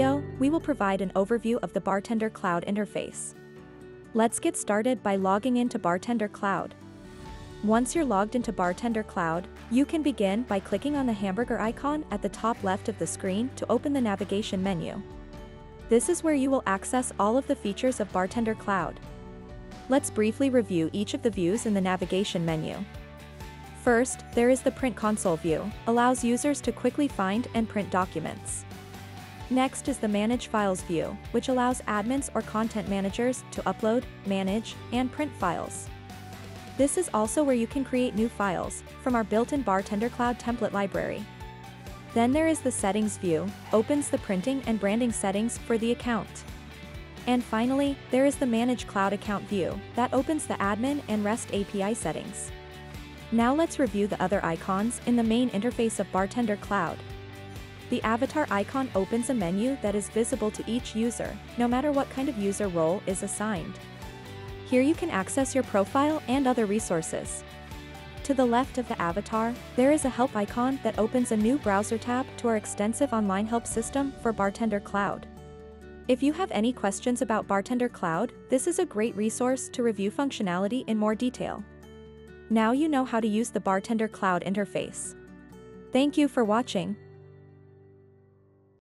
video, we will provide an overview of the BarTender Cloud interface. Let's get started by logging into BarTender Cloud. Once you're logged into BarTender Cloud, you can begin by clicking on the hamburger icon at the top left of the screen to open the navigation menu. This is where you will access all of the features of BarTender Cloud. Let's briefly review each of the views in the navigation menu. First, there is the Print Console view, allows users to quickly find and print documents. Next is the Manage Files view, which allows admins or content managers to upload, manage, and print files. This is also where you can create new files, from our built-in BarTender Cloud template library. Then there is the Settings view, opens the printing and branding settings for the account. And finally, there is the Manage Cloud Account view, that opens the admin and REST API settings. Now let's review the other icons in the main interface of BarTender Cloud. The avatar icon opens a menu that is visible to each user, no matter what kind of user role is assigned. Here you can access your profile and other resources. To the left of the avatar, there is a help icon that opens a new browser tab to our extensive online help system for BarTender Cloud. If you have any questions about BarTender Cloud, this is a great resource to review functionality in more detail. Now you know how to use the BarTender Cloud interface. Thank you for watching.